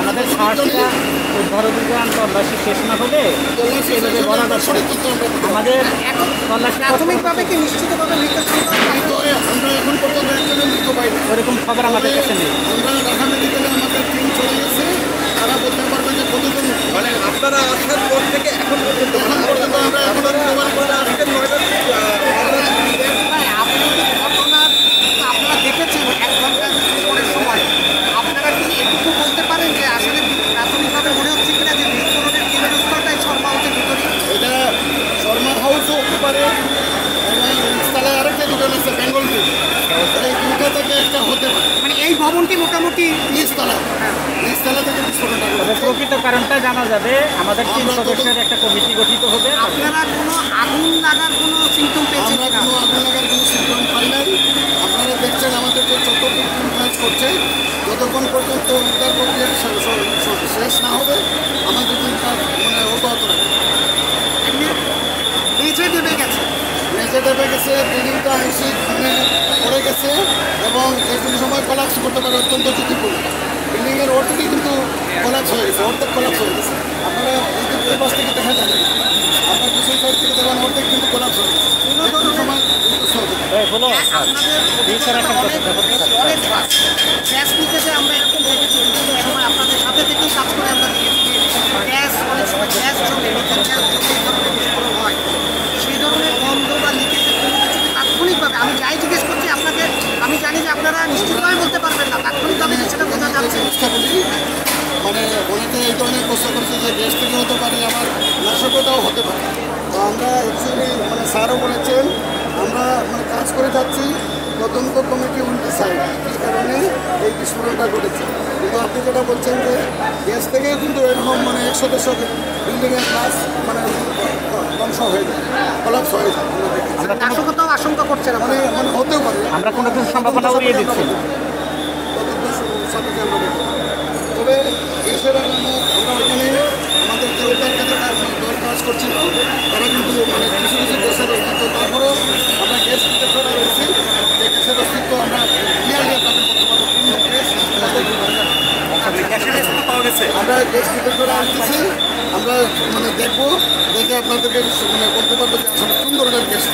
আমাদের শ্বাসটা তল্লাশি শেষ আমাদের প্রাথমিকভাবে কি নিশ্চিতভাবে মৃত্যু আমরা এখন পর্যন্ত মৃত্যু পাইনি ওরকম খবর আমাদের আরেকটা আছে বেঙ্গল এই দুটো থেকে একটা হতে পারে। মানে এই ভবনটি মোটামুটি নিচতলা। নিচতলা থেকে বিস্ফোরণটা প্রকৃত কারণটা জানা যাবে। আমাদের তিন সদস্যের একটা কমিটি গঠিত হবে। আপনারা কোনো আগুন লাগার কোনো সিমটম পেয়েছেন আগুন লাগার কোনো সিম্পটম পাই নাই আপনারা দেখছেন আমাদের যে যতটুকু কাজ করছে যতক্ষণ পর্যন্ত উদ্ধার প্রক্রিয়া শেষ- শেষ- শেষ না হবে আমাদের কিন্তু কাজ মানে অব্যাহত রাখবে এমনি বেঁচে দেবে গেছে মেঝে দেবে গেছে বিল্ডিংটা আংশিক মানে পড়ে গেছে এবং যে কোনো সময় কলাপস করতে পারে অত্যন্ত ঝুঁকিপূর্ণ। বিল্ডিংয়ের অর্ধেকই কিন্তু কলাপস হয়ে গেছে অর্ধেক কলাপস হয়ে গেছে। আপনারা এই পাশ থেকে দেখা যাবে আপনার পিছন সাইড থেকে দেখবেন অর্ধেক কিন্তু কলাপস হয়ে গেছে। কোনো সময় পারে। আপনাদের অনেক অনেক কাজ গ্যাস নিতেছে আমরা এরকম দেখেছি বিভিন্ন সময় আপনাদের সাথে থেকেই কাজ করে আমরা দেখেছি যে গ্যাস অনেক সময় গ্যাস চলে মিথেন গ্যাস চলে এই ধরনের বিস্ফোরণ হয় সেই ধরনের গন্ধ বা লিকেজের কোনো কিছু কি তাৎক্ষণিকভাবে আমি যাই জিজ্ঞেস করছি আপনাকে আমি জানি যে আপনারা নিশ্চিতভাবে বলতে পারবেন না। তাৎক্ষণিকভাবে কি সেটা বোঝা যাচ্ছে মানে অনেকে এই ধরনের প্রশ্ন করছে যে গ্যাস থেকে হতে পারে আমার নাশকতাও হতে পারে। তো আমরা অ্যাকচুয়ালি মানে স্যারও বলেছেন আমরা মানে কাজ করে যাচ্ছি তদন্ত কমিটি উল্টি সাইড কী কারণে এই বিস্ফোরণটা ঘটেছে। কিন্তু আপনি যেটা বলছেন যে গ্যাস থেকে কিন্তু এরকম মানে একশো দেড়শো বিল্ডিংয়ের ক্লাস মানে ধ্বংস হয়ে যায় কলাপস হয়ে যায়। আমরা আশঙ্কা করছেন মানে মানে হতেও পারে। আমরা কোনো কিছু সম্ভাবনা উড়িয়ে দিচ্ছি না। তবে আগামী আমরা ওখানে আমাদের দল কাজ করছিল তারা কিন্তু মানে কিছু কিছু দেশের অস্তিত্ব তারপরেও আমরা গ্যাস রয়েছি যে গ্যাসের অস্তিত্ব আমরা ক্লিয়ারলি আপনাদের করতে পারব কোন গ্যাস পাওয়া গেছে। আমরা গ্যাস দিতে করে আনতেছি আমরা মানে দেখব দেখে আপনাদেরকে মানে বলতে পারব যে কোন ধরনের গ্যাস